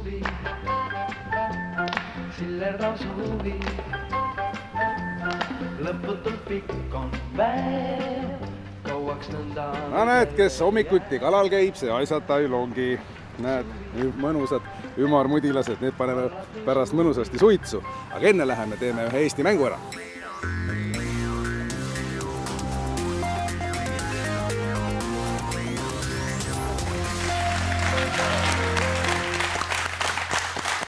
suvi, sillerdav suvi. lõputult pikk on päev, kauaks nõnda. no näed, kes hommikuti kalal käib, see asjata ei longi. näed, mõnusad ümarmudilased, need paneme pärast mõnusasti suitsu, aga enne läheme teeme ühe Eesti mängu ära